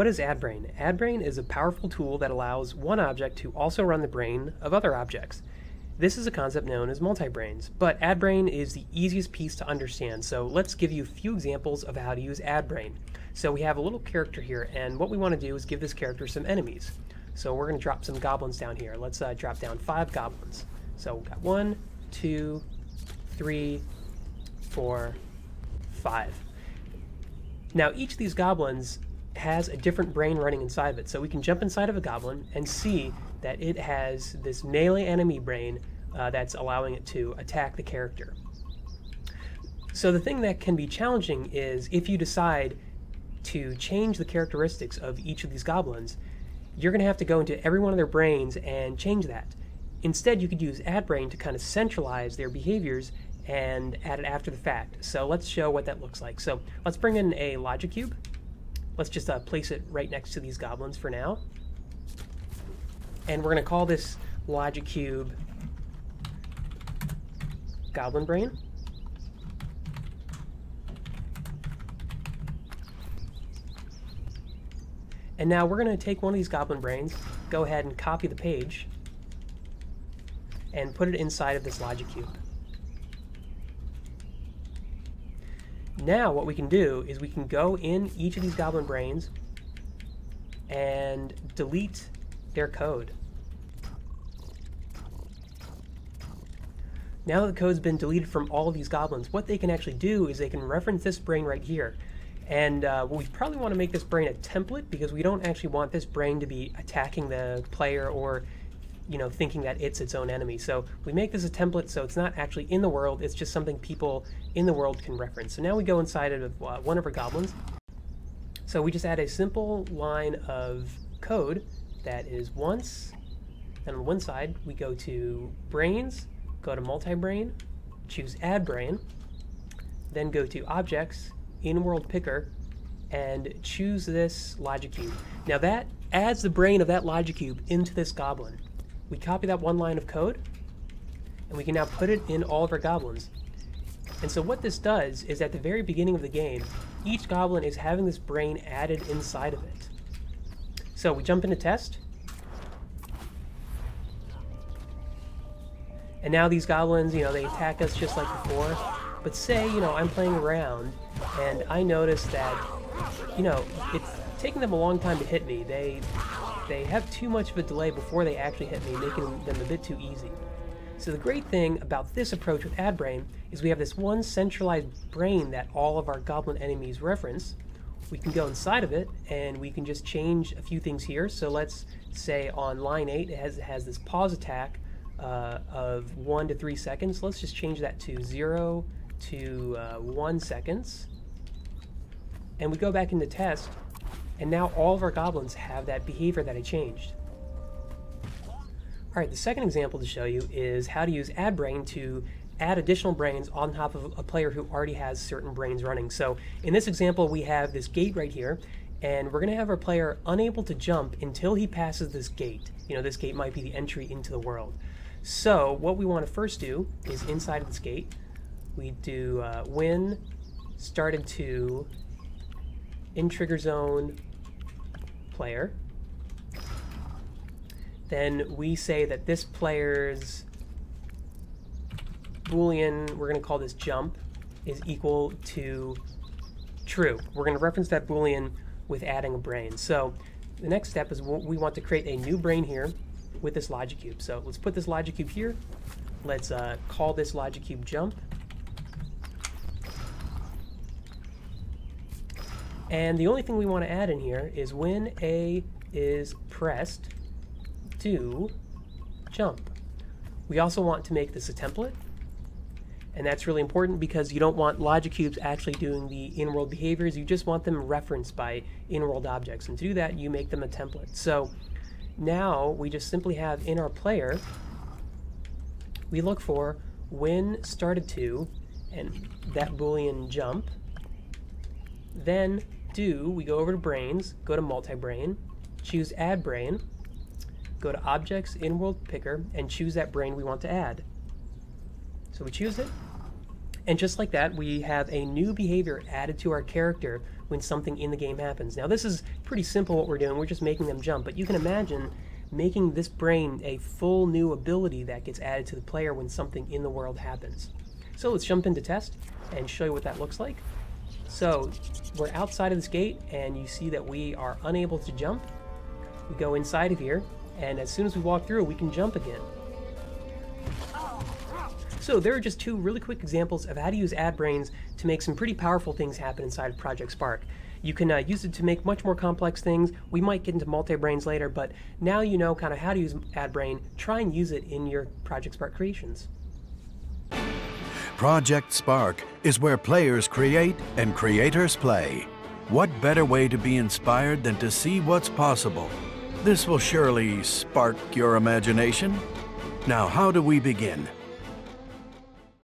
what is Add Brain? AdBrain is a powerful tool that allows one object to also run the brain of other objects. This is a concept known as multi-brains, but Add Brain is the easiest piece to understand, so let's give you a few examples of how to use Add Brain. So we have a little character here, and what we want to do is give this character some enemies. So we're going to drop some goblins down here. Let's uh, drop down five goblins. So we've got one, two, three, four, five. Now each of these goblins has a different brain running inside of it. So we can jump inside of a goblin and see that it has this melee enemy brain uh, that's allowing it to attack the character. So the thing that can be challenging is if you decide to change the characteristics of each of these goblins, you're going to have to go into every one of their brains and change that. Instead, you could use AddBrain to kind of centralize their behaviors and add it after the fact. So let's show what that looks like. So let's bring in a logic cube. Let's just uh, place it right next to these goblins for now and we're going to call this logic cube goblin brain. And now we're going to take one of these goblin brains, go ahead and copy the page, and put it inside of this logic cube. Now what we can do is we can go in each of these goblin brains and delete their code. Now that the code's been deleted from all of these goblins, what they can actually do is they can reference this brain right here. And uh, we probably want to make this brain a template because we don't actually want this brain to be attacking the player or you know, thinking that it's its own enemy. So we make this a template so it's not actually in the world, it's just something people in the world can reference. So now we go inside of uh, one of our goblins. So we just add a simple line of code that is once, and on one side we go to brains, go to multi-brain, choose add brain, then go to objects, in-world picker, and choose this logic cube. Now that adds the brain of that logic cube into this goblin. We copy that one line of code, and we can now put it in all of our goblins. And so what this does is at the very beginning of the game, each goblin is having this brain added inside of it. So we jump into test, And now these goblins, you know, they attack us just like before. But say, you know, I'm playing around and I notice that, you know, it's taking them a long time to hit me. They they have too much of a delay before they actually hit me, making them a bit too easy. So the great thing about this approach with Add Brain is we have this one centralized brain that all of our goblin enemies reference. We can go inside of it and we can just change a few things here. So let's say on line 8 it has, it has this pause attack uh, of one to three seconds. Let's just change that to zero to uh, one seconds. And we go back into test, and now all of our goblins have that behavior that I changed. All right, the second example to show you is how to use AddBrain to add additional brains on top of a player who already has certain brains running. So in this example, we have this gate right here, and we're going to have our player unable to jump until he passes this gate. You know, this gate might be the entry into the world. So what we want to first do is inside of this gate, we do uh, when started to in trigger zone player. Then we say that this player's boolean, we're going to call this jump, is equal to true. We're going to reference that boolean with adding a brain. So the next step is we want to create a new brain here with this logic cube. So let's put this logic cube here. Let's uh, call this logic cube jump. And the only thing we want to add in here is when A is pressed to jump. We also want to make this a template. And that's really important because you don't want logic cubes actually doing the in-world behaviors. You just want them referenced by in-world objects. And to do that, you make them a template. So now we just simply have in our player, we look for when started to, and that boolean jump. Then do, we go over to brains, go to multi-brain, choose add brain, go to objects in world picker, and choose that brain we want to add. So we choose it, And just like that, we have a new behavior added to our character when something in the game happens. Now, this is pretty simple what we're doing. We're just making them jump, but you can imagine making this brain a full new ability that gets added to the player when something in the world happens. So let's jump into test and show you what that looks like. So we're outside of this gate and you see that we are unable to jump. We go inside of here and as soon as we walk through we can jump again. So there are just two really quick examples of how to use Add Brains to make some pretty powerful things happen inside of Project Spark. You can uh, use it to make much more complex things. We might get into multi-brains later, but now you know kind of how to use Add Brain. Try and use it in your Project Spark creations. Project Spark is where players create and creators play. What better way to be inspired than to see what's possible? This will surely spark your imagination. Now, how do we begin?